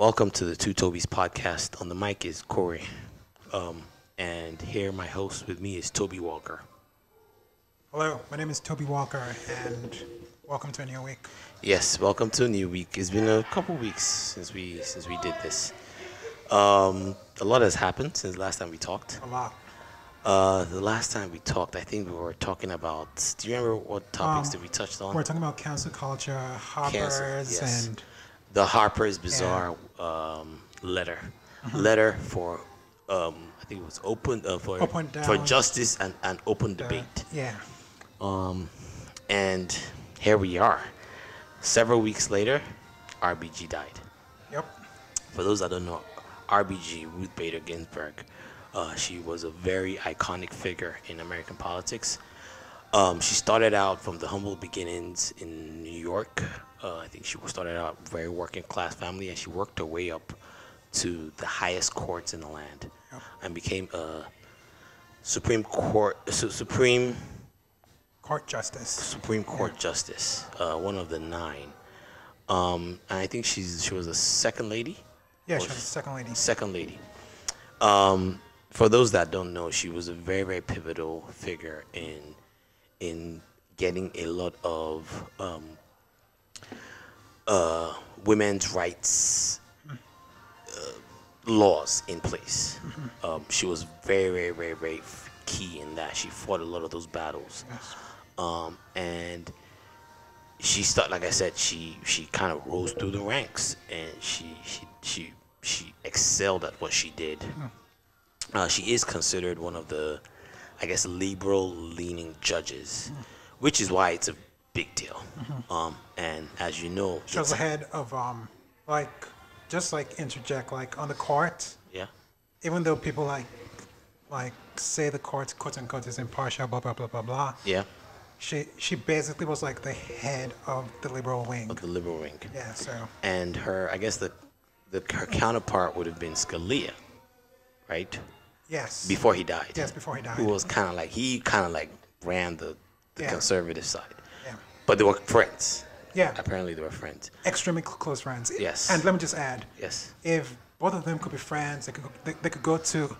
Welcome to the Two Tobis podcast. On the mic is Corey. Um, and here, my host with me is Toby Walker. Hello, my name is Toby Walker, and welcome to a new week. Yes, welcome to a new week. It's been a couple weeks since we since we did this. Um, a lot has happened since last time we talked. A lot. Uh, the last time we talked, I think we were talking about. Do you remember what topics Um, did we touched on? We're talking about cancel culture, Harper's, yes. and the Harper's Bazaar um, letter, letter for um, I think it was open uh, for Open for justice and, and open debate. yeah, Um, and here we are. Several weeks later, RBG died. yep, For those that don't know, RBG, Ruth Bader Ginsburg, uh, she was a very iconic figure in American politics. Um, she started out from the humble beginnings in New York. Uh, I think she started out very working class family, and she worked her way up to the highest courts in the land, Yep. and became a Supreme Court, su- Supreme court justice. Supreme Court justice, uh, one of the nine. Um, and I think she's she was a second lady. Yeah, she was the second lady. Second lady. Um, for those that don't know, she was a very very pivotal figure in in getting a lot of um, uh, women's rights uh, laws in place. Um, she was very very very very key in that. She fought a lot of those battles Yes. um, and she start like I said, she she kind of rose through the ranks, and she she she she excelled at what she did. Uh, she is considered one of the, I guess, liberal-leaning judges, which is why it's a big deal. Um, and as you know, She was it's- ahead of um, like, just like interject, like on the court. yeah, Even though people like, like say the court, quote unquote, is impartial, blah blah blah blah blah. yeah, She she basically was like the head of the liberal wing. of the liberal wing. Yeah. So and her I guess the the her counterpart would have been Scalia, right? yes. Before he died. Yes, before he died. Who was kind of like he kind of like ran the the Yeah. conservative side. But they were friends. Yeah. Apparently they were friends. Extremely close friends. Yes. And let me just add, Yes. if both of them could be friends, they could they, they could go to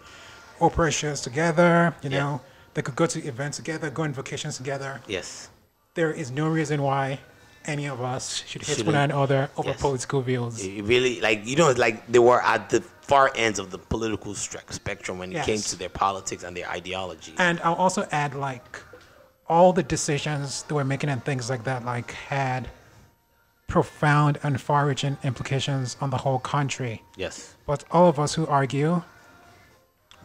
opera shows together. You Yeah. know, they could go to events together, go on vacations together. Yes. There is no reason why any of us should hate one another over yes. political views. It really like you know like they were at the far ends of the political spectrum when it came to their politics and their ideology. And I'll also add like all the decisions they were making and things like that like had profound and far-reaching implications on the whole country. yes. But all of us who argue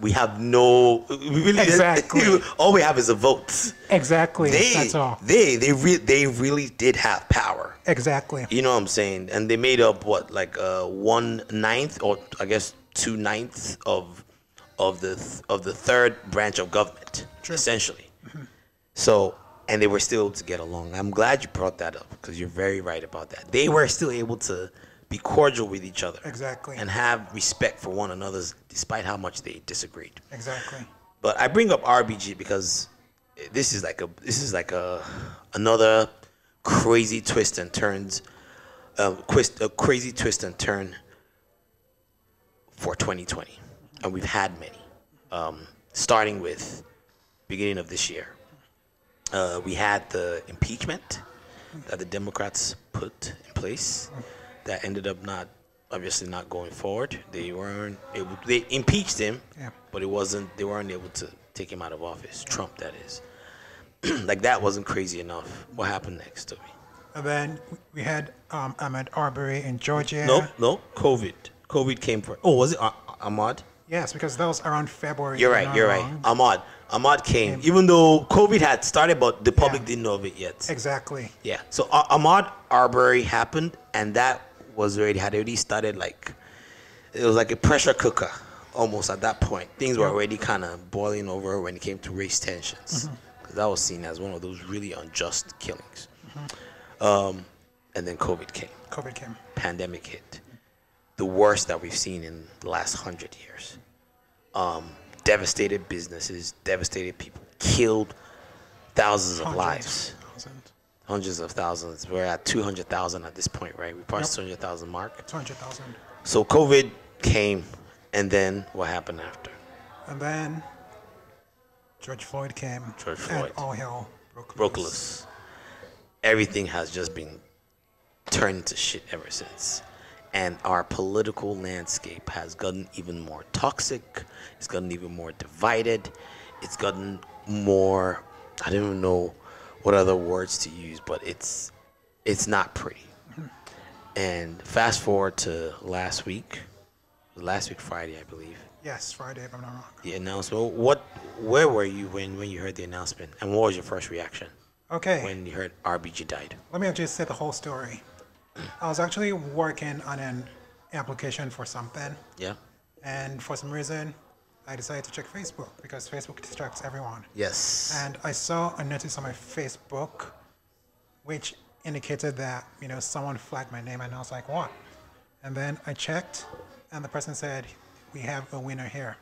We have no we really Exactly. all we have is a vote. exactly They that's all. they they re- they really did have power. Exactly. You know what I'm saying? And they made up what like uh one ninth or I guess two ninths of of the th- of the third branch of government, True. essentially. So and they were still able to get along. I'm glad you brought that up because you're very right about that. They were still able to be cordial with each other Exactly. and have respect for one another's despite how much they disagreed. Exactly. But I bring up RBG because this is like a this is like a another crazy twist and turns, um, twist, a crazy twist and turn for 2020, and we've had many. Um, starting with beginning of this year, uh, we had the impeachment that the Democrats put in place that ended up not obviously not going forward. They weren't able. They impeached him, Yeah. but it wasn't. They weren't able to take him out of office. Trump, that is. like that wasn't crazy enough. What happened next, Toby? And then we had um, Ahmaud Arbery in Georgia. No, no, COVID. COVID came for. Oh, was it Ah- Ahmaud? Yes, because that was around February. You're right. You're right. Ahmaud. Ahmaud came, even though COVID had started, but the public Yeah. didn't know of it yet. Exactly. Yeah. So uh, Ahmaud Arbery happened, and that was already had already started like it was like a pressure cooker almost at that point. Things were already kind of boiling over when it came to race tensions, because that was seen as one of those really unjust killings. Um, and then COVID came, COVID came. pandemic hit, the worst that we've seen in the last hundred years. Um, devastated businesses, devastated people, killed thousands of lives Thousand. hundreds of thousands. We're at 200,000 at this point, right? We passed Yep. 200,000 mark. 200,000. So COVID came, and then what happened after? And then George Floyd came. George And Floyd. all hell broke, Broke loose. Everything has just been turned to shit ever since. And our political landscape has gotten even more toxic. It's gotten even more divided. It's gotten more I don't even know what other words to use, but it's it's not pretty. And fast forward to last week, last week Friday, I believe. Yes, Friday, if I'm not wrong. The announcement. What? Where were you when when you heard the announcement? And what was your first reaction Okay. when you heard RBG died? Let me just say the whole story. I was actually working on an application for something, Yeah. and for some reason, I decided to check Facebook because Facebook distracts everyone. Yes. And I saw a notice on my Facebook, which indicated that you know someone flagged my name, and I was like, "What?" And then I checked, and the person said, "We have a winner here."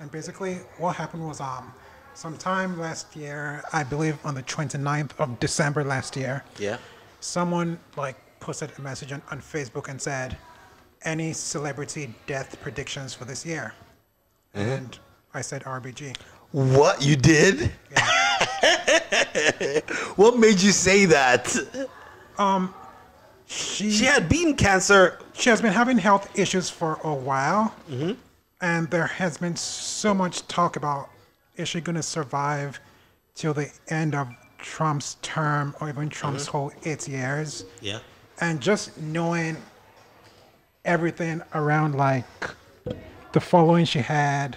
And basically, what happened was, um, sometime last year, I believe on the 29th of December last year, yeah. someone like posted a message on, on Facebook and said, "Any celebrity death predictions for this year?" Uh-huh. And I said RBG. What you did? what made you say that? Um, She She had beaten cancer. she has been having health issues for a while, mm-hmm. and there has been so much talk about is she going to survive till the end of Trump's term or even Trump's uh-huh. whole eight years? Yeah. And just knowing everything around like the following she had,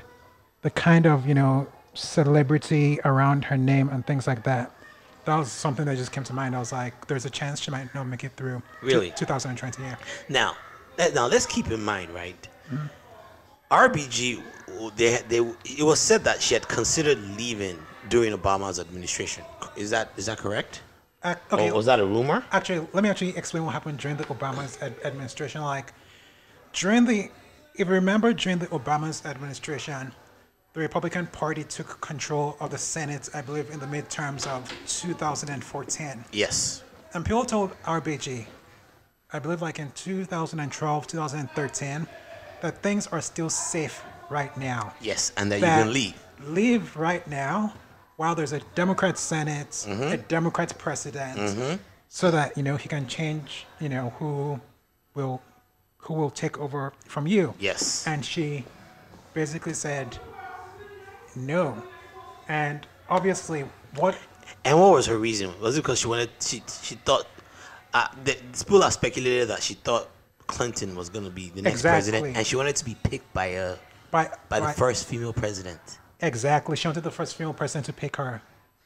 the kind of you know celebrity around her name and things like that. That was something that just came to mind. I was like, "There's a chance she might not make it through." Really? 2020. Yeah. Now, now let's keep in mind, right? Mm-hmm. RBG, they, they, it was said that she had considered leaving during Obama's administration. Is that is that correct? Uh, okay. Or was that a rumor? Actually, let me actually explain what happened during the Obama's ad- administration. Like, during the, if you remember, during the Obama's administration, the Republican Party took control of the Senate, I believe, in the midterms of 2014. Yes. And people told RBG, I believe, like in 2012, 2013, that things are still safe right now. Yes, and that, That you can leave. Leave right now while there's a Democrat Senate, a Democrat president, so that you know he can change, you know, who will who will take over from you. Yes. And she basically said no. And obviously what And what was her reason? Was it because she wanted she she thought uh, the people have speculated that she thought Clinton was going to be the next president, and she wanted to be picked by a by by the first female president. Exactly she wanted the first female president to pick her.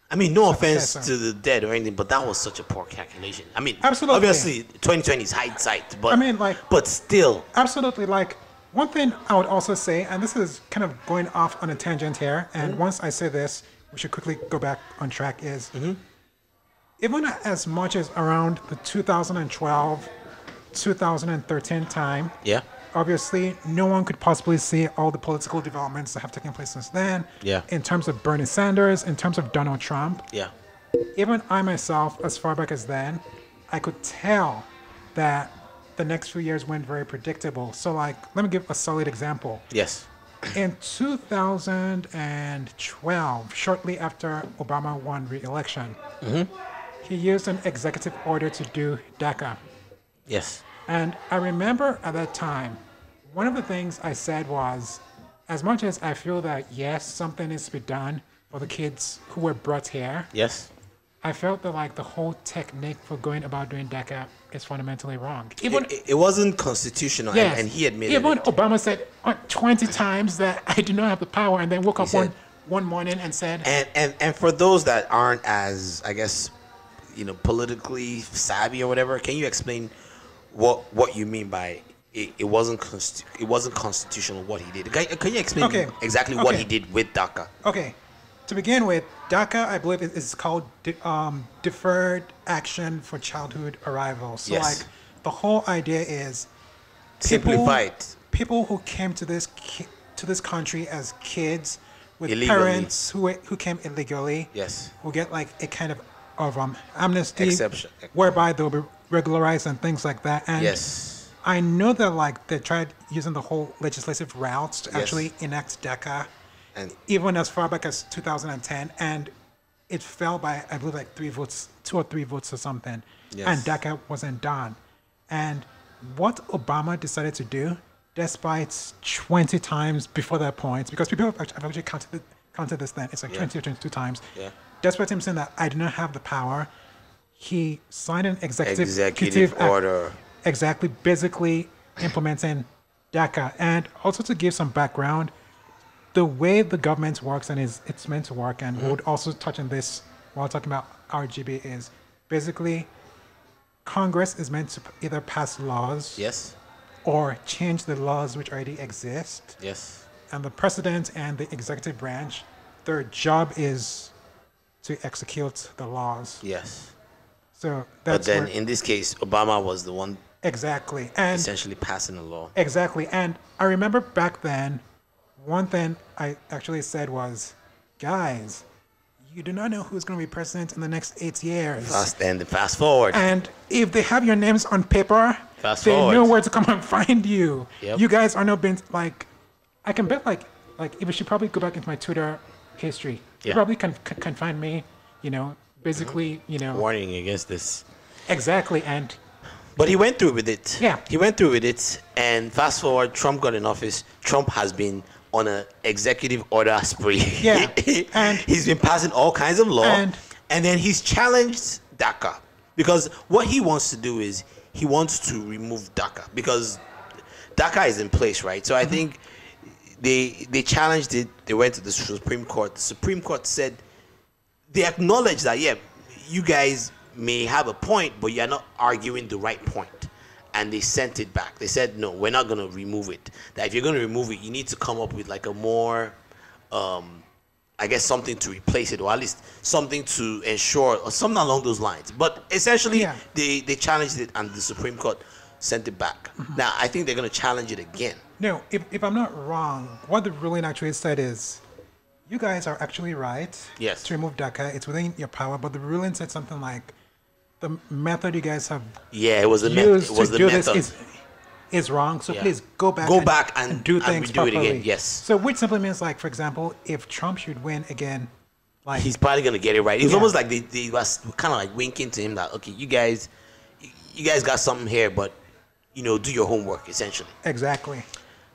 I mean, no offense to the dead or anything, but that was such a poor calculation. I mean, Absolutely. Obviously, 2020 is hindsight, but I mean, like- but still, Absolutely. Like one thing I would also say, and this is kind of going off on a tangent here, and mm-hmm. once I say this, we should quickly go back on track. Is mm-hmm. even as much as around the 2012, 2013 time, yeah, obviously no one could possibly see all the political developments that have taken place since then. Yeah. In terms of Bernie Sanders, in terms of Donald Trump, yeah, even I myself, as far back as then, I could tell that the next few years went very predictable. So, like, let me give a solid example. yes, In 2012, shortly after Obama won re-election, mm-hmm. he used an executive order to do DACA. yes, And I remember at that time, one of the things I said was, as much as I feel that yes, something needs to be done for the kids who were brought here, yes, I felt that like the whole technique for going about doing DACA is fundamentally wrong. Even it, it wasn't constitutional, yes, and, and he admitted even it. Obama said uh, 20 times that I do not have the power, and then woke up said- one one morning and said, And and and for those that aren't as, I guess, you know, politically savvy or whatever, can you explain what what you mean by it, it wasn't consti- it wasn't constitutional what he did? Can, can you explain Okay, exactly what he did with DACA? Okay, to begin with, DACA, I believe, is- is called de- um, Deferred Action for Childhood Arrival. So, Yes. like, the whole idea is Simplified. people who came to this ki- to this country as kids with Illegally. parents who who came illegally. Yes. Who get like a kind of of um, amnesty Exception. whereby they'll be regularized and things like that. And Yes. I know that like they tried using the whole legislative routes to Yes. actually enact DACA, And even as far back as 2010, and it fell by I believe like three votes, two or three votes or something, Yes. and DACA wasn't done. And what Obama decided to do, despite 20 times before that point, because people have actually, have actually counted, counted this then, it's like Yeah. 20 or 22 times. Yeah. Despite him saying that I do not have the power, he signed an executive, executive act- order. exactly, basically implementing DACA. And also to give some background, the way the government works and is it's meant to work, and Mm-hmm. we would also touch on this while talking about RGB, is basically Congress is meant to either pass laws Yes. or change the laws which already exist. Yes. And the president and the executive branch, their job is to execute the laws. Yes. So But then in this case, Obama was the one exactly. And essentially passing the law. Exactly. And I remember back then, one thing I actually said was, guys, you do not know who's going to be president in the next eight years. Fast and fast forward. And if they have your names on paper, Fast they forward. know where to come and find you. Yep. You guys are not being like, I can bet like, like if you should probably go back into my Twitter history. You Yeah. probably can, can can find me. You know, basically, you know, Warning against this. exactly. And But he went through with it. Yeah. He went through with it. And fast forward, Trump got in office. Trump has been on an executive order spree. Yeah. And- he's been passing all kinds of law. And- and then he's challenged DACA. Because what he wants to do is he wants to remove DACA. Because DACA is in place, right? So I Mm-hmm. think they they challenged it. They went to the Supreme Court. The Supreme Court said they acknowledge that yeah, you guys may have a point, but you're not arguing the right. And they sent it back. They said no, we're not gonna remove it. That if you're gonna remove it, you need to come up with like a more, um, I guess something to replace it, or at least something to ensure, or something along those lines. But essentially, Yeah. they they challenged it, and the Supreme Court sent it back. Mm-hmm. Now I think they're gonna challenge it again. No, if, if I'm not wrong, what the ruling actually said is, you guys are actually right. Yes. To remove DACA, it's within your power, but the ruling said something like, the method you guys have Yeah, it was the method. It was to the do method. this is is wrong. So Yeah. please go back. Go and, back and- do and things redo it again, properly. yes. So which simply means like, for example, if Trump should win again, like he's probably gonna get it right. It was Yeah. almost like they, they was kind of like winking to him that okay, you guys, you guys got something here, but you know, do your homework essentially. exactly.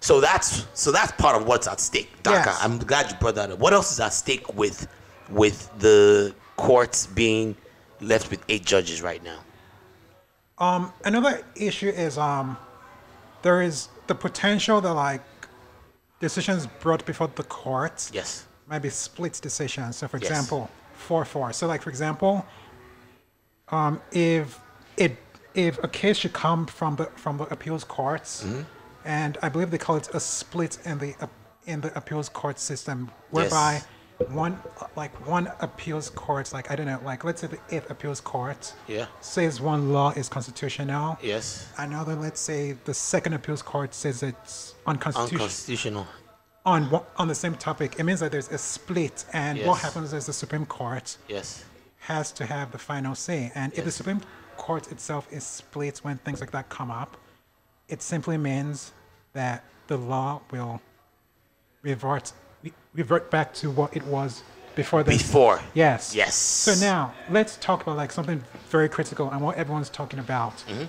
So that's so that's part of what's at stake. DACA. Yes. I'm glad you brought that up. What else is at stake with with the courts being left with eight judges right now? Um, another issue is um, there is the potential that like decisions brought before the courts Yes. might be split decisions. So, for Yes. example, four four. So, like for example, um, if it if a case should come from the from the appeals courts, Mm-hmm. And I believe they call it a split in the ap- in the appeals court system, whereby Yes. one like one appeals court, like I don't know, like let's say the eighth appeals court, Yeah. says one law is constitutional. Yes. Another, let's say the second appeals court says it's unconstitutional Unconstitutional. on on the same topic. It means that there's a split, and what happens is the Supreme Court Yes. has to have the final say. And if the Supreme Court itself is split when things like that come up, it simply means that the law will revert revert back to what it was before the Before. Yes. Yes. So now let's talk about like something very critical and what everyone's talking about. Mm-hmm.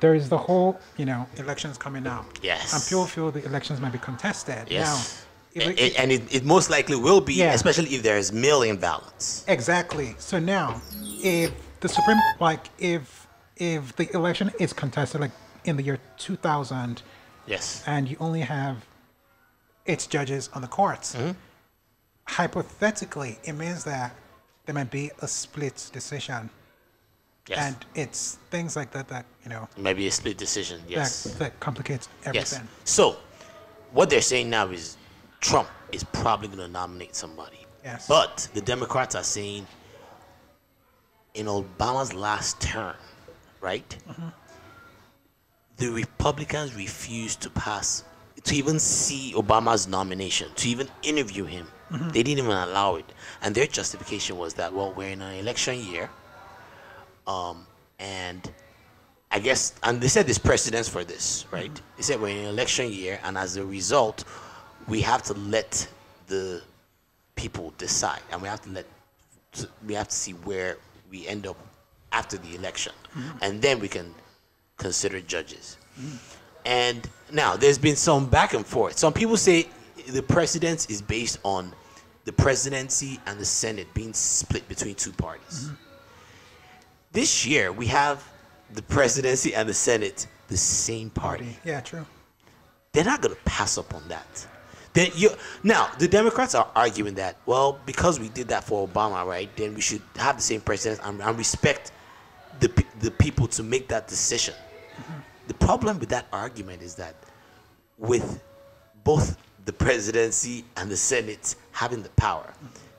There is the whole, you know, elections coming up. Yes. And people feel the elections might be contested. Yes. Now, and, it- and it, it most likely will be, Yeah. especially if there is mail-in ballots. Exactly. So now, if the Supreme, like, if if the election is contested, like in the year 2000, Yes. and you only have its judges on the courts, Mm-hmm. hypothetically, it means that there might be a split decision, Yes. and it's things like that that you know Maybe a split decision. Yes. that that complicates Yes. everything. So, what they're saying now is Trump is probably going to nominate somebody. Yes. But the Democrats are saying in Obama's last term, right? Mm-hmm. The Republicans refused to pass, to even see Obama's nomination, to even interview him. Mm-hmm. They didn't even allow it. And their justification was that, well, we're in an election year. Um, and I guess, and they said there's precedence for this, right? They said we're in an election year, and as a result, we have to let the people decide, and we have to let we have to see where we end up after the election, and then we can consider judges. And now there's been some back and forth. Some people say the precedence is based on the presidency and the Senate being split between two parties. This year we have the presidency and the Senate the same party. Yeah, true. They're not going to pass up on that. Then you now the Democrats are arguing that well because we did that for Obama, right? Then we should have the same president and, and respect the the people to make that decision. The problem with that argument is that with both the presidency and the Senate having the power,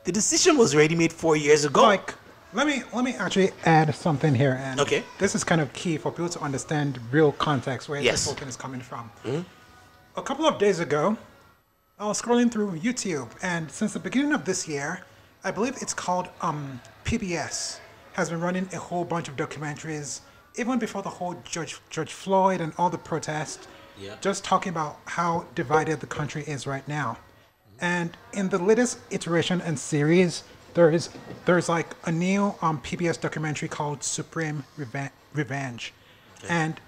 the decision was already made four years ago. Like, let me let me actually add something here, and Okay. this is kind of key for people to understand real context where Yes. this whole thing is coming from. A couple of days ago, I was scrolling through YouTube, and since the beginning of this year, I believe it's called um, PBS has been running a whole bunch of documentaries, even before the whole George George Floyd and all the protests. Yeah. Just talking about how divided the country is right now. And in the latest iteration and series, there is there's like a new um, PBS documentary called Supreme Revenge, and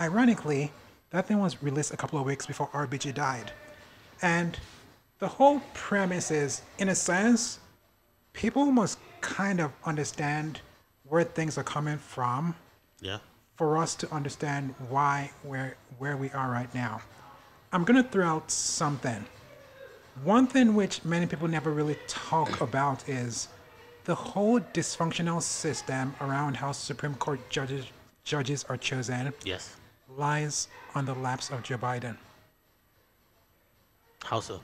ironically, that thing was released a couple of weeks before RBG died, and the whole premise is, in a sense, people must kind of understand where things are coming from Yeah. for us to understand why we're where we are right now. I'm gonna throw out something. One thing which many people never really talk about is the whole dysfunctional system around how Supreme Court judges judges are chosen Yes. lies on the laps of Joe Biden. How so?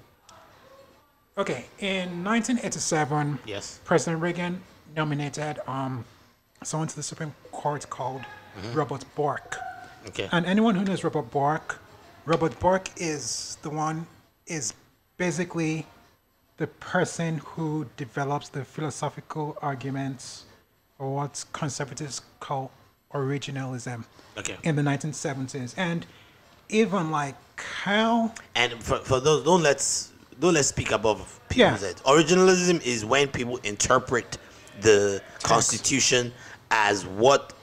Okay, in 1987, Yes. President Reagan nominated um, someone to the Supreme Court called mm-hmm. Robert Bork. Okay. And anyone who knows Robert Bork, Robert Bork is the one is basically the person who develops the philosophical arguments or what conservatives call originalism Okay. in the 1970s. And even like how And for, for those, don't let's don't let's speak above Yeah. people's heads. Originalism is when people interpret the Constitution as what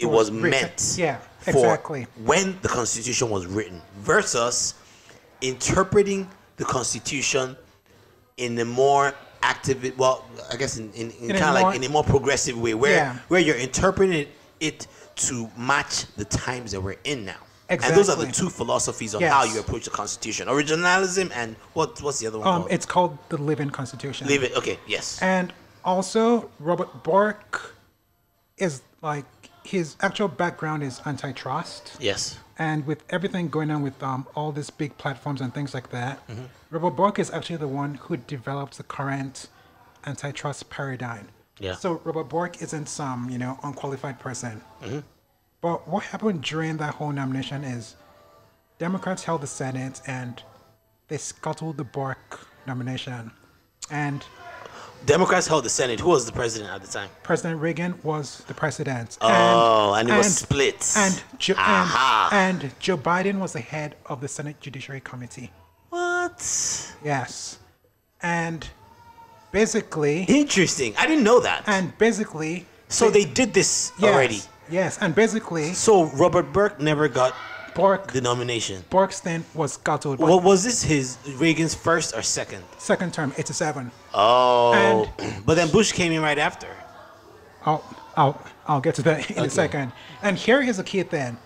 it was, meant. Yeah, for exactly. When the Constitution was written, versus interpreting the Constitution in a more active, well, I guess in, in, in In kind of like in a more progressive way, where Yeah. where you're interpreting it to match the times that we're in now. Exactly. And those are the two philosophies on how you approach the Constitution: originalism and what what's the other one um, called? it's called the Living Constitution. Leave it. Okay. Yes. And also, Robert Bork is like his actual background is antitrust. yes. And with everything going on with um, all these big platforms and things like that, Mm-hmm. Robert Bork is actually the one who developed the current antitrust paradigm. Yeah. So Robert Bork isn't some, you know, unqualified person. Mm-hmm. But what happened during that whole nomination is Democrats held the Senate and they scuttled the Bork nomination. And Democrats held the Senate. Who was the president at the time? President Reagan was the president. Oh, and it was split. And Joe, and, and Joe Biden was the head of the Senate Judiciary Committee. What? Yes. And basically, Interesting. I didn't know that. and basically, so they did this yes, already. Yes, and basically, So Robert Bork never got Bork, the nomination. Borkstein was scuttled. But Well, was this his Reagan's first or second? second term, 87. Oh, and but then Bush came in right after. I'll, I'll, I'll get to that in Okay. a second. And here is a key thing.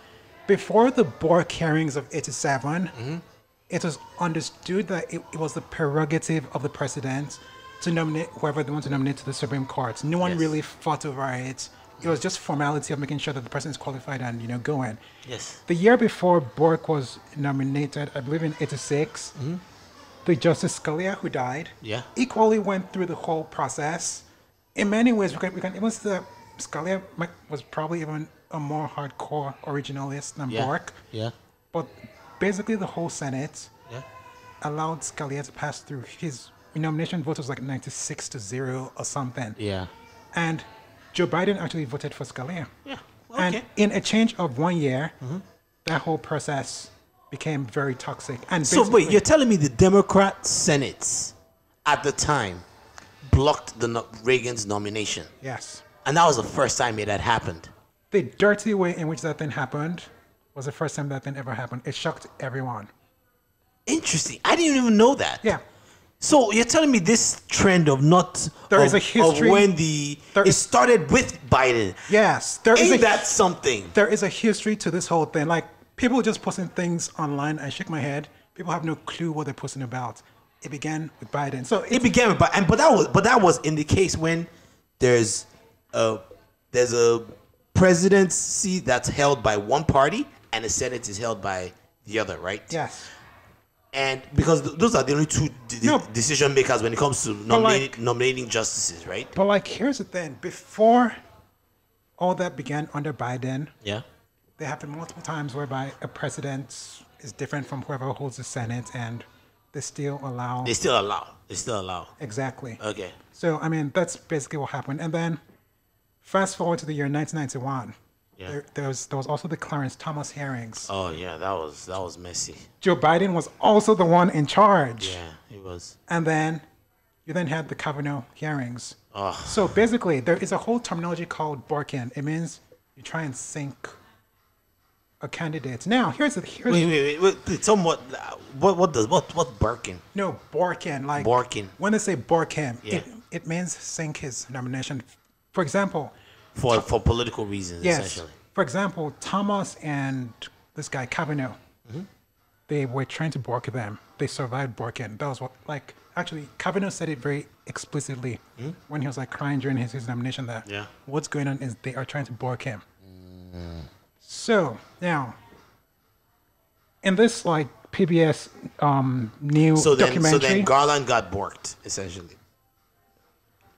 Before the Bork hearings of 87, Mm-hmm. it was understood that it, it was the prerogative of the president to nominate whoever they want to nominate to the Supreme Court. No one Yes. really fought over it. It was just formality of making sure that the person is qualified and, you know, going. Yes. The year before Bork was nominated, I believe in 86, the Justice Scalia, who died, Mm-hmm. Yeah. equally went through the whole process. In many ways, we can, we can even see that Scalia might, was probably even a more hardcore originalist than Yeah. Bork. Yeah. But basically, the whole Senate Yeah. allowed Scalia to pass through. His nomination vote was like 96 to 0 or something. Yeah. And Joe Biden actually voted for Scalia. Yeah. And Okay. in a change of one year, mm-hmm. that whole process became very toxic. And So wait, you're telling me the Democrat Senate at the time blocked the no- Reagan's nomination, yes, and that was the first time it had happened. the dirty way in which that thing happened was the first time that thing ever happened. It shocked everyone. Interesting. I didn't even know that. Yeah. So you're telling me this trend of not There of, is a history- of when the there it is- started with Biden. Yes, there is Ain't a that something? there is a history to this whole thing. Like people just posting things online. I shake my head. People have no clue what they're posting about. It began with Biden. So It began with, Bi- and but that was but that was in the case when there's a there's a presidency that's held by one party and the Senate is held by the other, right? yes, And because th- those are the only two de- No. decision makers when it comes to nominating, like- nominating justices, right? but like here's the thing. Before all that began under Biden, Yeah. there have been multiple times whereby a president is different from whoever holds the Senate, and they still allow They still allow. They still allow. exactly. Okay. So I mean, that's basically what happened. And then, fast forward to the year 1991. Yeah. There, there was there was also the Clarence Thomas hearings. Oh yeah, that was that was messy. Joe Biden was also the one in charge. Yeah, it was. And then, you then had the Kavanaugh hearings. Oh. So basically, there is a whole terminology called Borkin. It means you try and sink a candidate. Now, here's the here's Wait, wait, wait. wait tell what what does what what Birkin? no Borkin. Like Borkin. When they say Borkin, Yeah. it it means sink his nomination. For example, For for political reasons, Yes. essentially. For example, Thomas and this guy Kavanaugh, Mm-hmm. they were trying to bork them. They survived borking. That was what, like, actually, Kavanaugh said it very explicitly when he was like crying during his, his nomination. That? Yeah. what's going on is they are trying to bork him. So now, in this like PBS um, new So then, so documentary, then Garland got borked, essentially.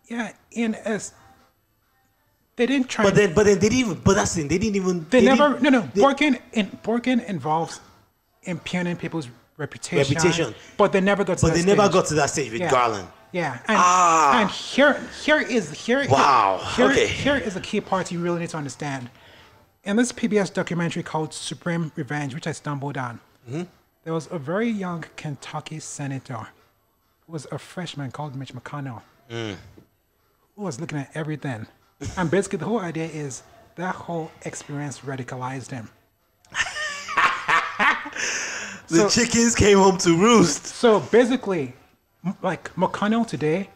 yeah, in as they didn't try. But then, but then they didn't even. But that's the thing. They didn't even. They, never. No, no. they- Borkin in Borkin involves impugning people's reputation. Reputation. But they never got to But that they never got to that stage with Yeah. Garland. Yeah. And, Ah. and here, here is here. Wow, Here, okay. here is the key part you really need to understand. In this PBS documentary called Supreme Revenge, which I stumbled on, Mm-hmm. there was a very young Kentucky senator who was a freshman called Mitch McConnell, Mm. who was looking at everything. And basically, the whole idea is that whole experience radicalized him. The So- chickens came home to roost. So basically, like McConnell today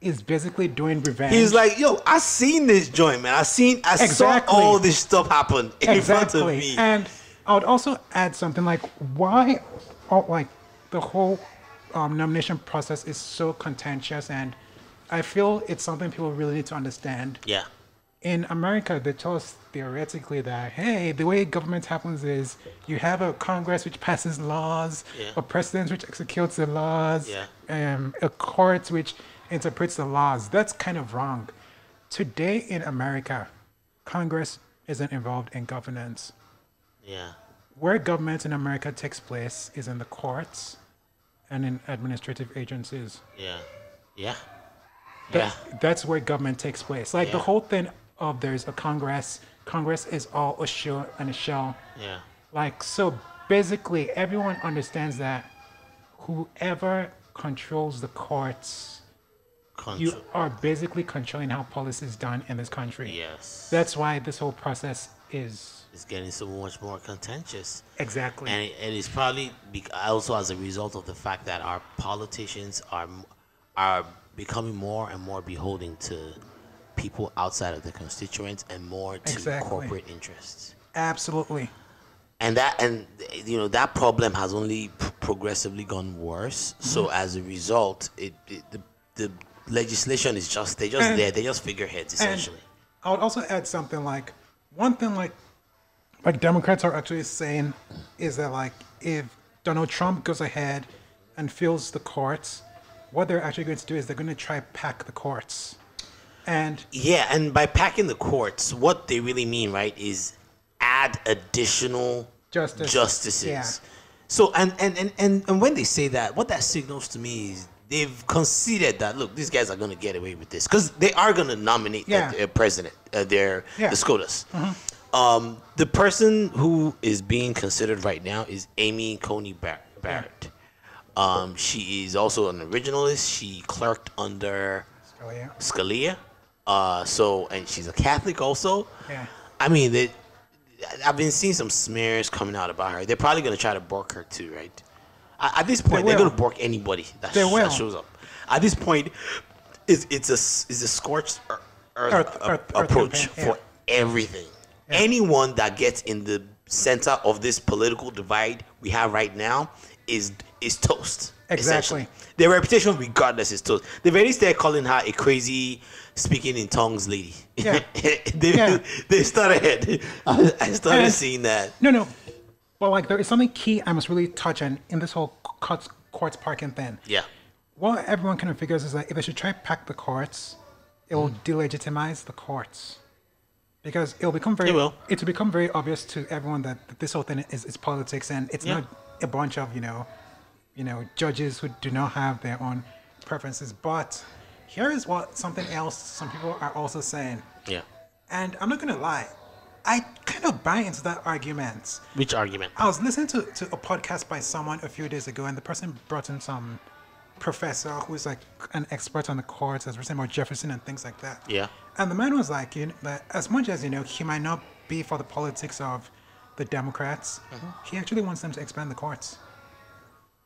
is basically doing revenge. He's like, yo, I seen this joint, man. I seen, I Exactly. saw all this stuff happen in front of me. And I would also add something like why, like the whole um, nomination process is so contentious, and I feel it's something people really need to understand. yeah, in America, they tell us theoretically that hey, the way government happens is you have a Congress which passes laws, Yeah. a president which executes the laws, Yeah. um, a court which interprets the laws. That's kind of wrong. Today in America, Congress isn't involved in governance. yeah, Where government in America takes place is in the courts and in administrative agencies. yeah, yeah, That- yeah. That's where government takes place. Like the whole thing of there's a Congress. Congress is all a show and a shell. Yeah. Like so, basically, everyone understands that whoever controls the courts, you are basically controlling how policy is done in this country. Yes. That's why this whole process is It's getting so much more contentious. exactly. And it, it is probably also as a result of the fact that our politicians are are becoming more and more beholding to people outside of the constituents and more to Exactly. corporate interests. Absolutely. And that and you know that problem has only progressively gone worse. Mm-hmm. So as a result, it, it the, the legislation is just they're just And- there. They're just figureheads essentially. I would also add something like one thing like like Democrats are actually saying is that like if Donald Trump goes ahead and fills the courts, what they're actually going to do is they're going to try pack the courts. And Yeah, and by packing the courts, what they really mean, right, is add additional Justice. justices. Yeah. So and, and, and, and, and when they say that, what that signals to me is they've conceded that look, these guys are going to get away with this because they are going to nominate Yeah. their, their president, uh, their Yeah. the SCOTUS. Um, the person who is being considered right now is Amy Coney Bar- Barrett. Um, she is also an originalist. She clerked under yeah. Scalia. Uh, so and she's a Catholic also. Yeah. I mean, they, I've been seeing some smears coming out about her. They're probably gonna try to bork her too, right? At, this point, they are gonna bork anybody that, sh- that shows up. At this point, it's it's a it's a scorched ear- earth, Earth- a- earth- approach campaign, for everything. Anyone that gets in the center of this political divide we have right now is is toast. Exactly. Their reputation, regardless, is toast. They've already started calling her a crazy speaking in tongues lady. Yeah. they, Yeah. they started. I, I started And- seeing that. No, no. But like, there is something key I must really touch on in this whole courts, courts parking thing. Yeah. What everyone kind of figures is that if they should try to pack the courts, it will hmm. delegitimize the courts. Because it'll become very It will. it will become very obvious to everyone that, that this whole thing is, is politics and it's Yeah. not a bunch of, you know, you know, judges who do not have their own preferences. But here is what something else some people are also saying. Yeah. And I'm not gonna lie, I kind of buy into that argument. Which argument? I was listening to, to a podcast by someone a few days ago, and the person brought in some professor who's like an expert on the courts, has written about Jefferson and things like that. Yeah. And the man was like, you know, that as much as you know, he might not be for the politics of the Democrats, mm-hmm. he actually wants them to expand the courts.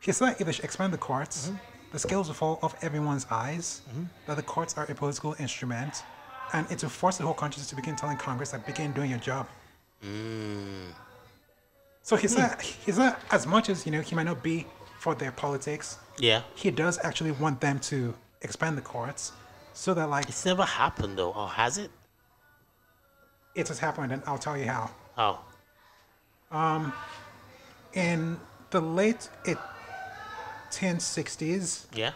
He said if they should expand the courts, the scales will fall off everyone's eyes that the courts are a political instrument, and it will force the whole country to begin telling Congress that begin doing your job. Hmm. So he said, he said, as much as you know, he might not be for their politics, Yeah. he does actually want them to expand the courts, so that like It's never happened though, or has it? it has happened, and I'll tell you how. Oh. Um, in the late 1860s, Yeah.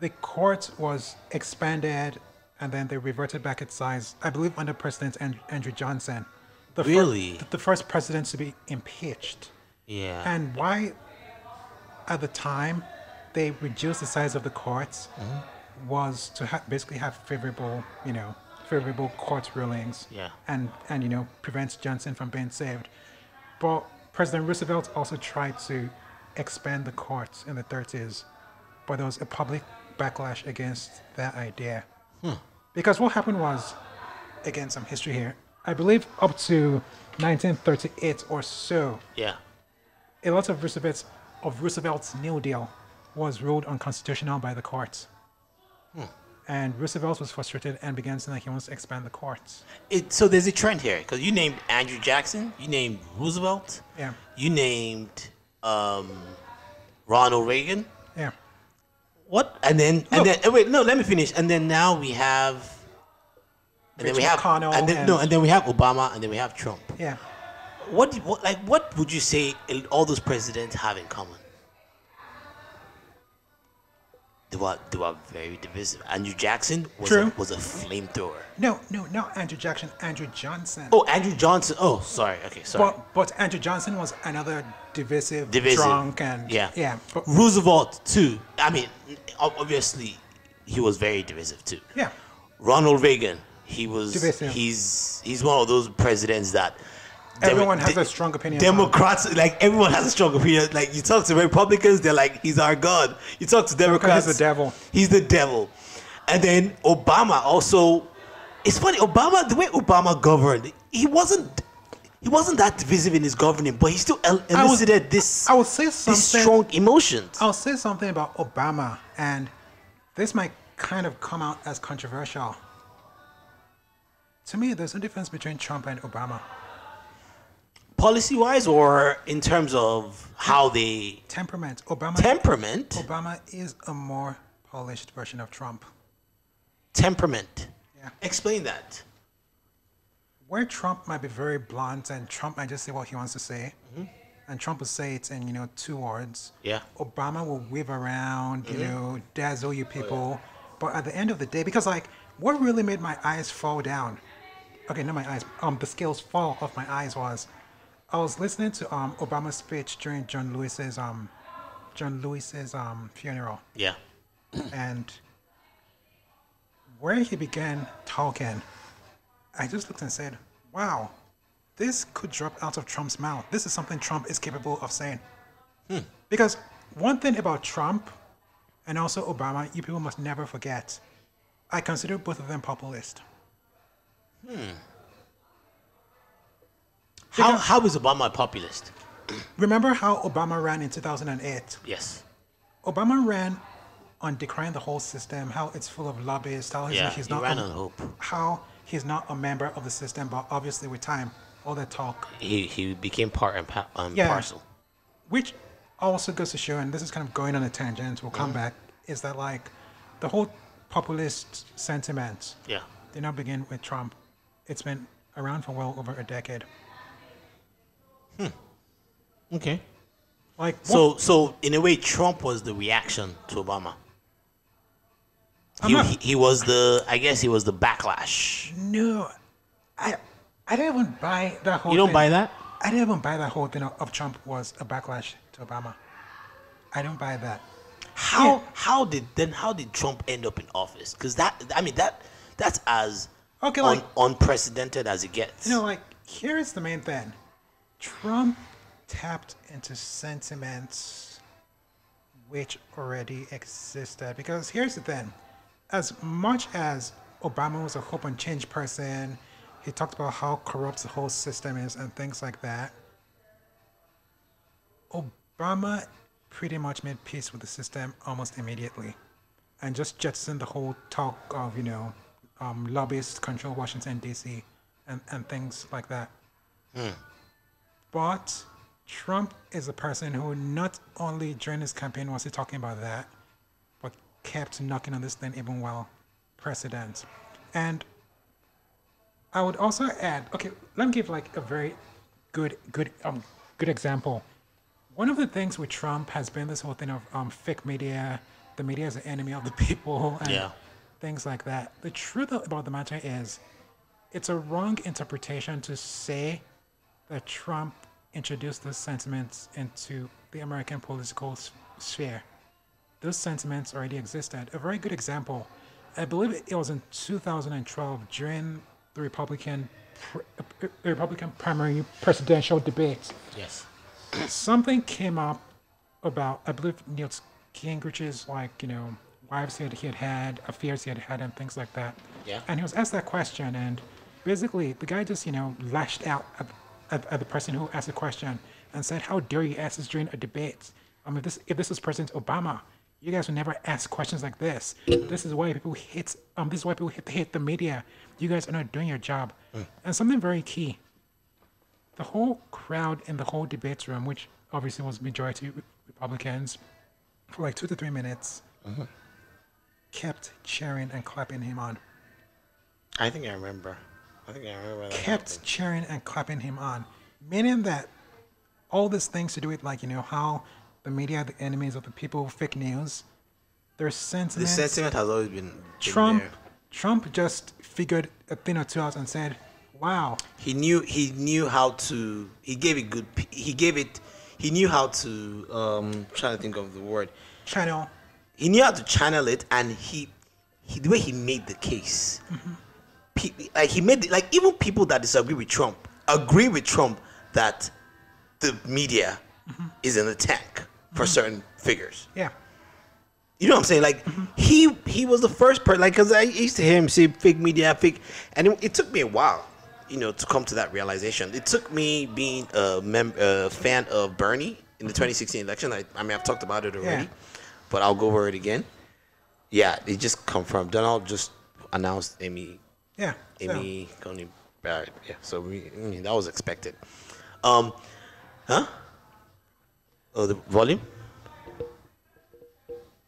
the court was expanded and then they reverted back its size, I believe, under President An- Andrew Johnson. The fir- Really? the first president to be impeached. Yeah. And why, at the time, they reduced the size of the courts mm-hmm. was to ha- basically have favorable, you know, favorable court rulings. Yeah. And and you know prevents Johnson from being saved. But President Roosevelt also tried to expand the courts in the 30s, but there was a public backlash against that idea. Hmm. Because what happened was, again, some history here. I believe up to 1938 or so, yeah. a lot of Roosevelt's of Roosevelt's New Deal was ruled unconstitutional by the courts. Hmm. And Roosevelt was frustrated and began saying that he wants to expand the courts. It, so there's a trend here because you named Andrew Jackson, you named Roosevelt, Yeah, you named um, Ronald Reagan. yeah. What? And then and Look. then eh, wait, no, let me finish. And then now we have and then we Mitch have McConnell and then no, and- and then we have Obama and then we have Trump. Yeah. What, what like what would you say all those presidents have in common? They were they were very divisive. Andrew Jackson was True. a, was a flamethrower. No, no, not Andrew Jackson, Andrew Johnson. Oh, Andrew Johnson. Oh, sorry. Okay, sorry. But but Andrew Johnson was another divisive, Divisive. drunk, and yeah, yeah. But, Roosevelt too. I mean, obviously, he was very divisive too. yeah, Ronald Reagan, he was. Divisive. He's he's one of those presidents that. Everyone has a strong opinion. on. Democrats, like everyone has a strong opinion. Like you talk to Republicans, they're like, he's our god. You talk to Democrats, he's the devil. He's the devil. And then Obama also. It's funny, Obama, the way Obama governed, he wasn't. He wasn't that divisive in his governing, but he still el- I elicited this, I will say something. this strong emotions. I'll say something about Obama, and this might kind of come out as controversial. To me, there's no difference between Trump and Obama. Policy wise, or in terms of how they Temperament. Obama. temperament, Obama is a more polished version of Trump. temperament. Yeah. Explain that. Where Trump might be very blunt, and Trump might just say what he wants to say, and Trump will say it in you know two words. Yeah. Obama will weave around, Mm-hmm. you know, dazzle Oh, you people. But at the end of the day, because like what really made my eyes fall down, okay, not my eyes, um, the scales fall off my eyes was, I was listening to um Obama's speech during John Lewis's um John Lewis's um, funeral, Yeah. and where he began talking, I just looked and said, "Wow, this could drop out of Trump's mouth. This is something Trump is capable of saying." Because one thing about Trump and also Obama, you people must never forget, I consider both of them populist. How how is Obama a populist? Remember how Obama ran in 2008? Yes. Obama ran on decrying the whole system, how it's full of lobbyists, how he's, Yeah. he's he not ran a, on hope. how he's not a member of the system, but obviously with time, all that talk, He he became part and pa- um, Yeah. parcel. which also goes to show, and this is kind of going on a tangent, we'll come back, is that like the whole populist sentiment Yeah. did not begin with Trump. It's been around for well over a decade. Hmm. Okay. Like what- So so in a way, Trump was the reaction to Obama. He, not- he, he was the I guess he was the backlash. no, I I didn't even buy that whole. You don't thing. buy that? I didn't even buy that whole thing of, of Trump was a backlash to Obama. I don't buy that. How Yeah. how did then how did Trump end up in office? Because that I mean that that's as Okay, un- like- unprecedented as it gets. You know, like here's the main thing. Trump tapped into sentiments which already existed. Because here's the thing. As much as Obama was a hope and change person, he talked about how corrupt the whole system is and things like that. Obama pretty much made peace with the system almost immediately and just jettisoned the whole talk of, you know, um, lobbyists control Washington, D.C., and, and things like that. But Trump is a person who not only during his campaign was he talking about that, but kept knocking on this thing even while president. And I would also add, okay, let me give like a very good, good, um, good example. One of the things with Trump has been this whole thing of um, fake media. The media is the enemy of the people, and Yeah. things like that. The truth about the matter is, it's a wrong interpretation to say that Trump introduced those sentiments into the American political sphere. Those sentiments already existed. A very good example, I believe it was in 2012 during the Republican pr- uh, the Republican primary presidential debates. Yes. Something came up about I believe Newt Gingrich's like you know wives he had, he had had affairs he had had and things like that. Yeah. And he was asked that question and basically the guy just you know lashed out at, at, at the person who asked the question and said, "How dare you ask this during a debate? I mean, this if this was President Obama." You guys would never ask questions like this. This is why people hate. Um, this is why people hate, hate the media. You guys are not doing your job. And something very key the whole crowd in the whole debates room, which obviously was majority Republicans, for like two to three minutes, kept cheering and clapping him on. I think I remember. I think I remember that. Kept happened. cheering and clapping him on, meaning that all these things to do with like you know how the media are the enemies of the people, fake news. Their sentiment. The sentiment has always been, Trump. Trump just figured a thing or two out and said, "Wow, He knew he knew how to. He gave it good. He gave it. He knew how to. Um, trying to think of the word. channel." He knew how to channel it, and he, he the way he made the case. Pe- like he made like even people that disagree with Trump agree with Trump that the media mm-hmm. is in the tank for mm-hmm. certain figures. Yeah. You know what I'm saying? Like mm-hmm. he he was the first person. Like because I used to hear him say fake media, fake, and it, it took me a while, you know, to come to that realization. It took me being a mem- a fan of Bernie in the 2016 election. I, I mean, I've talked about it already, Yeah. but I'll go over it again. Yeah, it just confirmed. Donald just announced Amy Yeah. so- Amy Coney Barrett. Yeah, so we, I mean that was expected. Um, huh? Oh, the volume.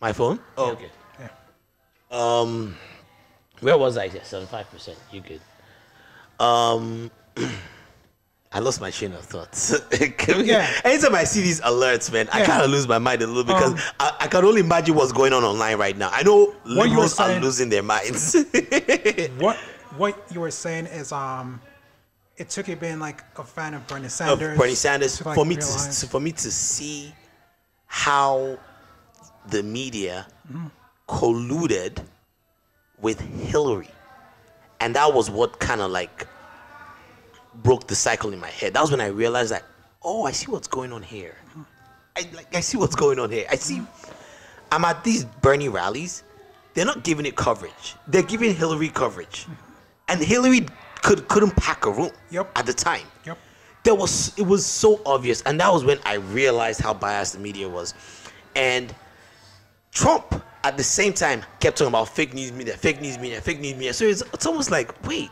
My phone. Oh, okay. yeah. Um, where was I? Yeah, seventy-five percent. You good? Um, I lost my train of thoughts. Yeah. Anytime I see these alerts, man, I kind of lose my mind a little because Um, I, I can only imagine what's going on online right now. I know you were liberals are losing their minds. what what you were saying is um it took you being like a fan of Bernie of Sanders. Bernie Sanders like, for me to realize- to- for me to see how the media mm-hmm. colluded with Hillary. And that was what kind of like broke the cycle in my head. That was when I realized that, oh, I see what's going on here. Mm-hmm. I like I see what's going on here. I see I'm at these Bernie rallies. They're not giving it coverage. They're giving Hillary coverage. Mm-hmm. And Hillary could couldn't pack a room Yep. at the time. Yep. There was it was so obvious, and that was when I realized how biased the media was. And Trump at the same time kept talking about fake news media, fake news media, fake news media. So it's, it's almost like, wait,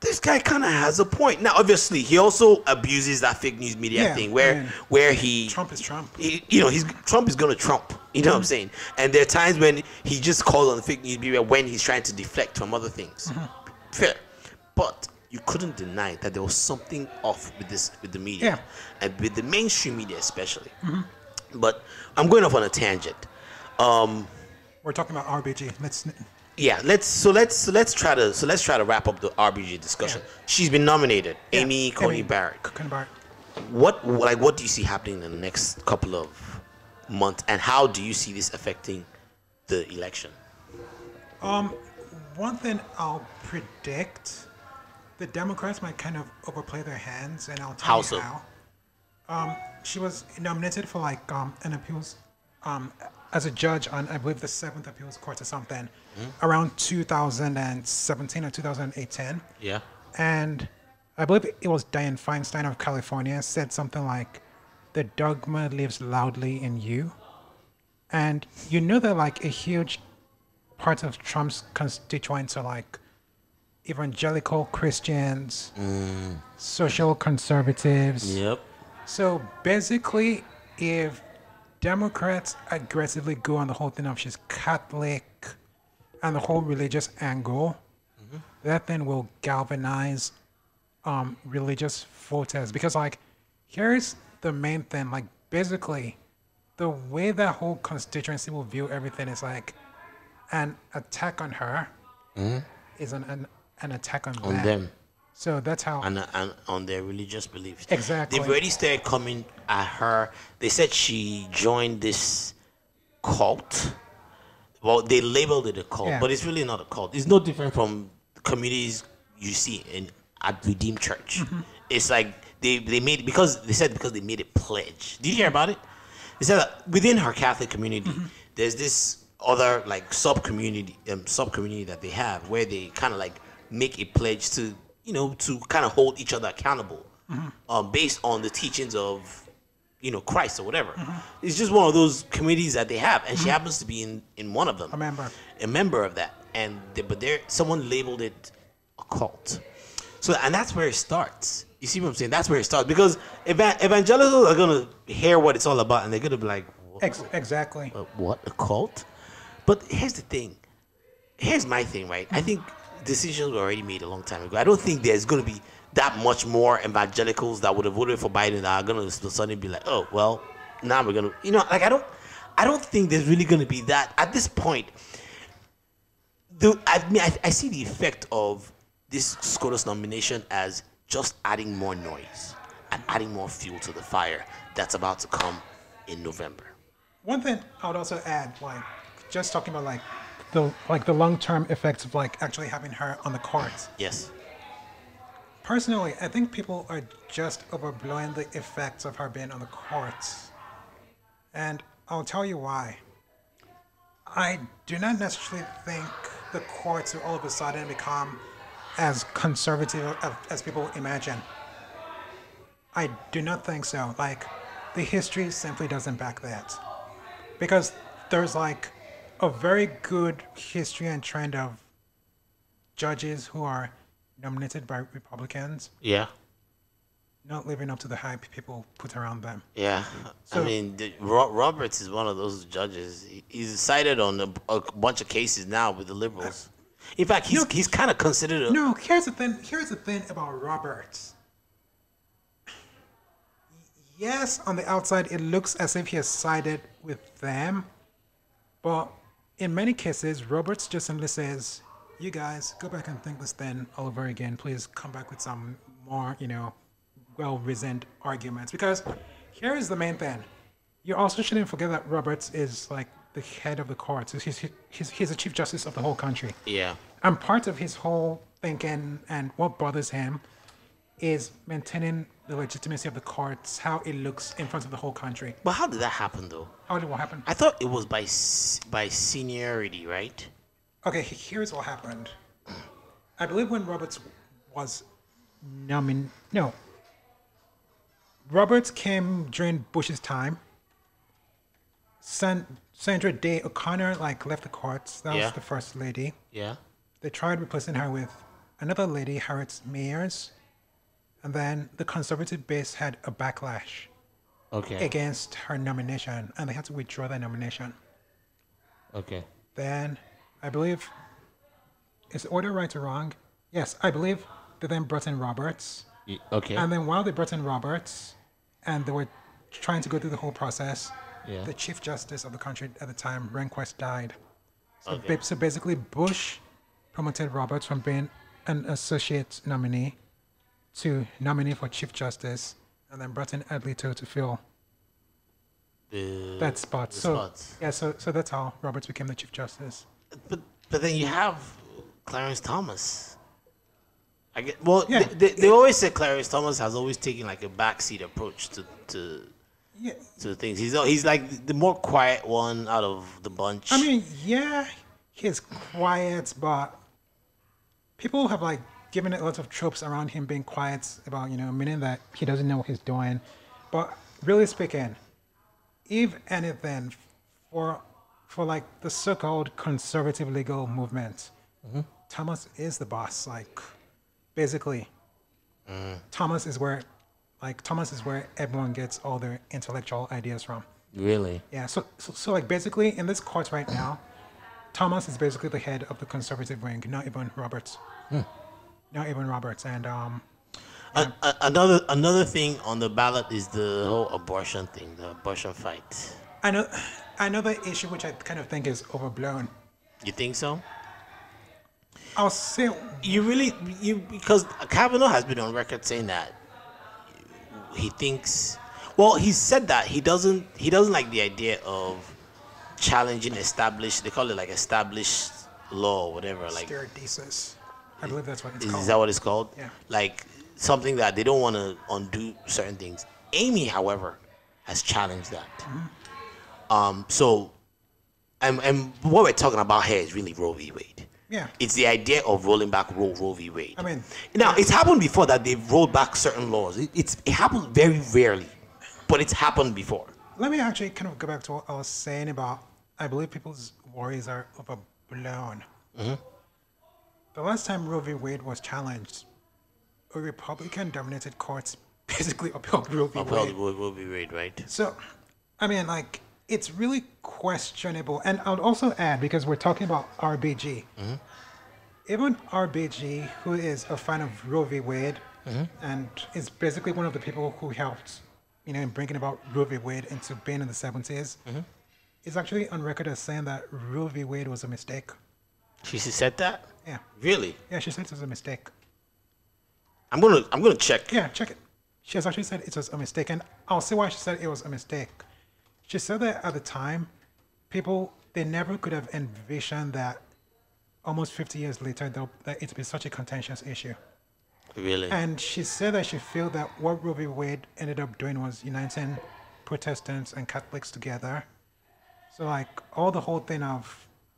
this guy kind of has a point. Now, obviously, he also abuses that fake news media Yeah, thing, where and where he Trump is Trump. he- you know, he's Trump is gonna Trump. You know what I'm mm-hmm. saying? And there are times when he just calls on the fake news media when he's trying to deflect from other things. Mm-hmm. Fair, but you couldn't deny that there was something off with this with the media Yeah. and with the mainstream media especially. Mm-hmm. But I'm going off on a tangent. Um, We're talking about RBG. Let's. Yeah, let's so let's so let's try to so let's try to wrap up the RBG discussion. Yeah. She's been nominated, yeah, Amy Coney Barrett. Coney Barrett. What like what do you see happening in the next couple of months, and how do you see this affecting the election? One thing I'll predict, the Democrats might kind of overplay their hands, and I'll tell How you so? how. Um, she was nominated for like um, an appeals, um, as a judge on I believe the seventh appeals court or something, Hmm? around 2017 or 2018, Yeah. and I believe it was Dianne Feinstein of California said something like, "The dogma lives loudly in you," and you know that like a huge part of Trump's constituents are like evangelical Christians, social conservatives. Yep. So basically, if Democrats aggressively go on the whole thing of she's Catholic and the whole religious angle, that then will galvanize um, religious voters. Because, like, here's the main thing. Like, basically, the way that whole constituency will view everything is like an attack on her is an, an, an attack on, On them. them So that's how. and, and on their religious beliefs. Exactly. They've already started coming at her. They said she joined this cult. Well, they labeled it a cult, Yeah. but it's really not a cult. It's no different from communities you see in at Redeemed Church. Mm-hmm. It's like they they made because they said because they made a pledge. Did you hear about it? They said that within her Catholic community, Mm-hmm. there's this other like sub community um, sub community that they have where they kind of like make a pledge to you know to kind of hold each other accountable Mm-hmm. um, based on the teachings of you know Christ or whatever. Mm-hmm. It's just one of those committees that they have, and she happens to be in in one of them A member. a member of that, and they, but there someone labeled it a cult. So and that's where it starts. You see what I'm saying? That's where it starts because eva- evangelicals are gonna hear what it's all about, and they're gonna be like, Ex- exactly. uh, what a cult? But here's the thing. Here's my thing, right? I think decisions were already made a long time ago. I don't think there's gonna be that much more evangelicals that would have voted for Biden that are gonna suddenly be like, oh well, now we're gonna, you know, like I don't, I don't think there's really gonna be that at this point the I mean I, I see the effect of this SCOTUS nomination as just adding more noise and adding more fuel to the fire that's about to come in November. One thing I would also add, like, just talking about like the like the long term effects of like actually having her on the courts. Yes. Personally, I think people are just overblowing the effects of her being on the courts, and I'll tell you why. I do not necessarily think the courts will all of a sudden become as conservative as, as people imagine. I do not think so. Like, the history simply doesn't back that. Because there's like a very good history and trend of judges who are nominated by Republicans Yeah. not living up to the hype people put around them. Yeah. I mean, the, Ro- Roberts is one of those judges. He, he's cited on a, a bunch of cases now with the liberals. In fact, he's he's kind of considered a, No, here's the thing. Here's the thing about Roberts. Yes, on the outside, it looks as if he has sided with them, but in many cases, Roberts just simply says, "You guys go back and think this thing all over again. Please come back with some more, you know, well-reasoned arguments." Because here is the main thing: You also shouldn't forget that Roberts is like the head of the courts. He's, he's, he's the chief justice of the whole country. Yeah. And part of his whole thinking and what bothers him is maintaining the legitimacy of the courts, how it looks in front of the whole country. But how did that happen though? How did what happen? I thought it was by by seniority, right? Okay, here's what happened. I believe when Roberts was nomin no. Roberts came during Bush's time. San- Sandra Day O'Connor like left the courts. That Yeah. was the first lady. Yeah. They tried replacing her with another lady, Harriet Miers, and then the conservative base had a backlash Okay. against her nomination, and they had to withdraw their nomination. Okay. Then, I believe, is the order right or wrong? Yes, I believe they then brought in Roberts, Y- Okay. and then while they brought in Roberts, and they were trying to go through the whole process, Yeah. the Chief Justice of the country at the time, Rehnquist, died. So, Okay. ba- so basically, Bush promoted Roberts from being an associate nominee to nominee for Chief Justice, and then brought in Alito to fill the, that spot. so spots. yeah, so so that's how Roberts became the Chief Justice. But but then you have Clarence Thomas. I get well. Yeah. They, they, they always say Clarence Thomas has always taken like a backseat approach to to Yeah, to things. He's he's like the more quiet one out of the bunch. I mean, yeah, he's quiet, but people have like given it lots of tropes around him being quiet about, you know, meaning that he doesn't know what he's doing. But really speaking, if anything, for for like the so-called conservative legal movement, mm-hmm. Thomas is the boss. Like, basically, mm. Thomas is where, like, Thomas is where everyone gets all their intellectual ideas from. really. Yeah, so, so so like basically in this court right now, Thomas is basically the head of the conservative wing, not even Roberts. Hmm. Not even Roberts, and um, another another thing on the ballot is the whole abortion thing, the abortion fight. I know, another issue which I kind of think is overblown. You think so? I'll say, You really you because Kavanaugh has been on record saying that he thinks. Well, he said that he doesn't he doesn't like the idea of challenging established. They call it like established law or whatever. Like stare decisis. I believe that's what it's is, called. is that what it's called? Yeah. Like something that they don't want to undo certain things. Amy, however, has challenged that. Mm-hmm. Um. So, and and what we're talking about here is really Roe v. Wade. yeah, It's the idea of rolling back Roe, Roe v. Wade. I mean- now it's happened before that they've rolled back certain laws. It, it's it happens very rarely, but it's happened before. let me actually kind of go back to what I was saying about. I believe people's worries are overblown. The last time Roe v. Wade was challenged, a Republican-dominated court basically upheld Roe v. Upheld Wade. Roe, Roe v. Wade, right? So, I mean, like, it's really questionable. And I'll also add, because we're talking about RBG, mm-hmm. even RBG, who is a fan of Roe v. Wade, mm-hmm. and is basically one of the people who helped, you know, in bringing about Roe v. Wade into being in the 70s, mm-hmm. is actually on record as saying that Roe v. Wade was a mistake. She said that. Yeah. Really? Yeah, she said it was a mistake. I'm gonna I'm gonna check. Yeah, check it. She has actually said it was a mistake, and I'll see why she said it was a mistake. She said that at the time, people they never could have envisioned that almost 50 years later that it'd be such a contentious issue. Really? And she said that she felt that what Roe v. Wade ended up doing was uniting Protestants and Catholics together. So like all the whole thing of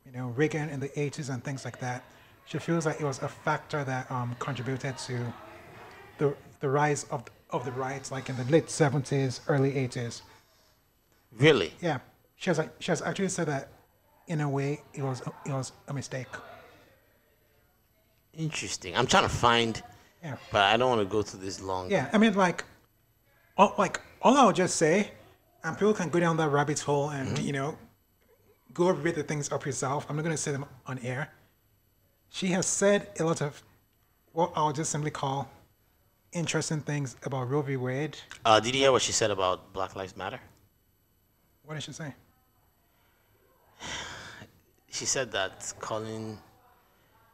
you know Reagan in the 80s and things like that, she feels like it was a factor that um, contributed to the the rise of of the right, like in the late 70s, early 80s. really? Yeah, she has like, she has actually said that in a way it was it was a mistake. Interesting. I'm trying to find, Yeah. but I don't want to go through this long. Yeah, I mean, like, all, like all I'll just say, and people can go down that rabbit hole and you know, go read the things up yourself. I'm not gonna say them on air. She has said a lot of what I'll just simply call interesting things about Roe v. Wade. Uh, did you hear what she said about Black Lives Matter? What did she say? She said that Colin.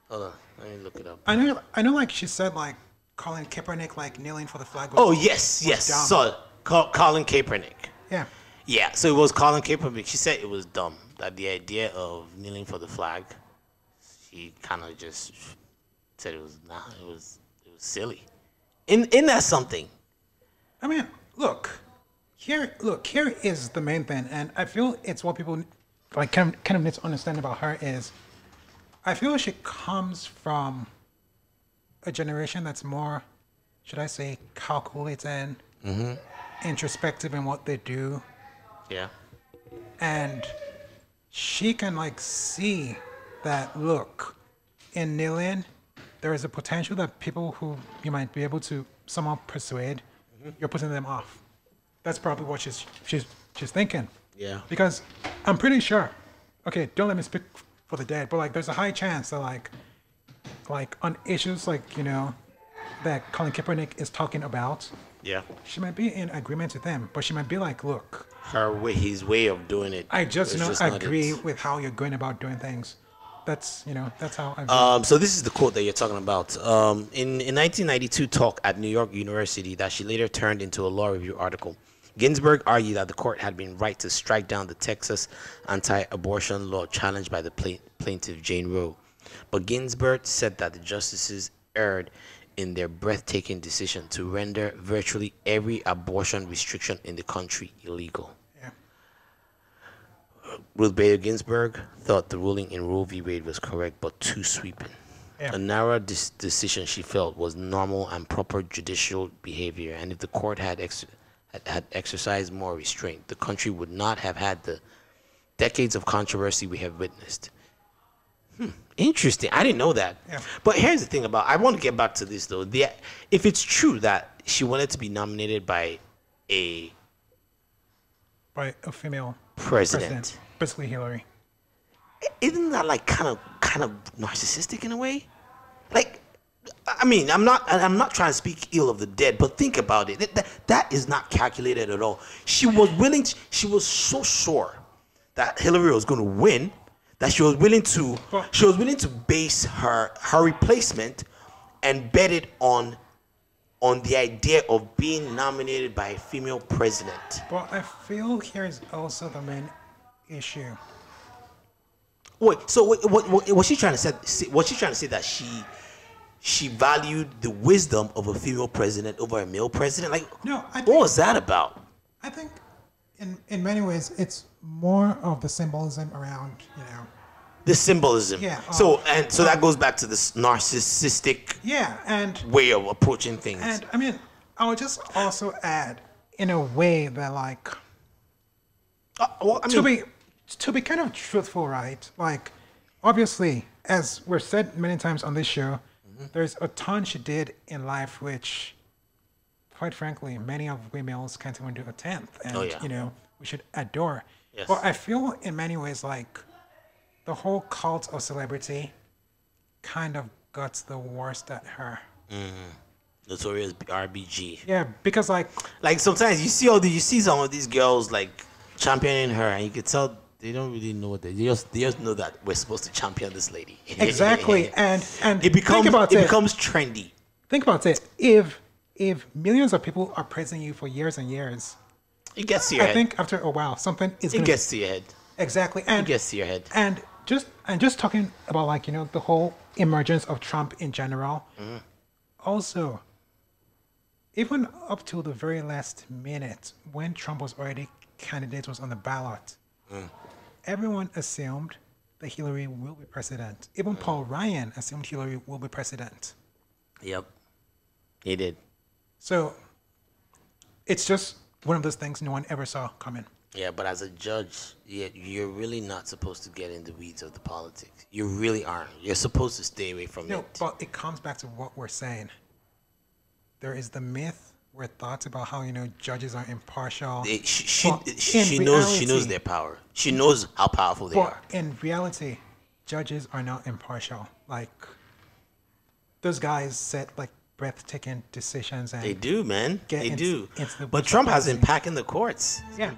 Hold on, let me look it up. I know, I know, like she said, like Colin Kaepernick like kneeling for the flag. Was, Oh yes, yes. dumb. So Col- Colin Kaepernick. yeah, Yeah, so it was Colin Kaepernick. She said it was dumb that the idea of kneeling for the flag. She kind of just said it was nah, it was it was silly. In in that something. I mean, look, here, look, here is the main thing, and I feel it's what people like kind of, kind of need to understand about her is, I feel she comes from a generation that's more, should I say, calculated, mm-hmm. introspective in what they do, Yeah. and she can like see that look in kneeling there is a potential that people who you might be able to somehow persuade mm-hmm. you're putting them off that's probably what she's she's she's thinking Yeah. because i'm pretty sure okay don't let me speak for the dead but like there's a high chance that like like on issues like you know that colin kaepernick is talking about Yeah. she might be in agreement with them but she might be like look Her way, his way of doing it. I just don't agree it. with how you're going about doing things. That's you know that's how I'm. Um, so this is the quote that you're talking about. Um, in, in 1992 talk at New York University that she later turned into a law review article. Ginsburg argued that the court had been right to strike down the Texas anti-abortion law challenged by the pla- plaintiff Jane Roe. But Ginsburg said that the justices erred in their breathtaking decision to render virtually every abortion restriction in the country illegal. Ruth Bader Ginsburg thought the ruling in Roe v. Wade was correct but too sweeping. Yeah. A narrow dis- decision she felt was normal and proper judicial behavior, and if the court had, ex- had, had exercised more restraint, the country would not have had the decades of controversy we have witnessed. Hmm, interesting. I didn't know that. Yeah. But here's the thing about I want to get back to this though. The, if it's true that she wanted to be nominated by a By a female president. president, basically Hillary. isn't that like kind of kind of narcissistic in a way? Like, I mean, I'm not I'm not trying to speak ill of the dead, but think about it. That, that, is not calculated at all. She was willing. To, she was so sure that Hillary was going to win that she was willing to she was willing to base her her replacement and bet it on on the idea of being nominated by a female president. But I feel here is also the main issue. Wait, so what, what, what was she trying to say? Was she trying to say that she she valued the wisdom of a female president over a male president? Like, No, I what was that about? I think, in in many ways, it's more of the symbolism around you know. The symbolism. Yeah, So um, and so that goes back to this narcissistic Yeah, and way of approaching things. and I mean, I would just also add in a way that like Uh, well, I to mean, be to be kind of truthful, right? Like, obviously, as we've said many times on this show, Mm-hmm. there's a ton she did in life which, quite frankly, many of we males can't even do a tenth, and Oh, yeah. you know we should adore. Yes. But I feel in many ways like the whole cult of celebrity kind of got the worst at her. notorious RBG. Yeah, because like Like sometimes you see all the you see some of these girls like championing her, and you can tell they don't really know what they, just they just know that we're supposed to champion this lady. exactly, and and it becomes think about it it. becomes trendy. think about it. If if millions of people are praising you for years and years, It gets to your head. I head. think after a while something is it gets to your head. exactly It and gets to your head. and just and just talking about like you know the whole emergence of Trump in general. Mm-hmm. Also, even up till the very last minute when Trump was already candidate was on the ballot, Mm. Everyone assumed that Hillary will be president. Even Mm. Paul Ryan assumed Hillary will be president. Yep. He did. So it's just one of those things no one ever saw coming. Yeah, but as a judge, yeah, you're really not supposed to get in the weeds of the politics. You really aren't. You're supposed to stay away from No, it. but it comes back to what we're saying. There is the myth or thoughts about how you know judges are impartial. It- she she, But she, in she knows she knows their power. She knows how powerful they But are. in reality, judges are not impartial. Like those guys set like breathtaking decisions and They do, man. They into- do. But Trump has been packing the courts. He's Yeah.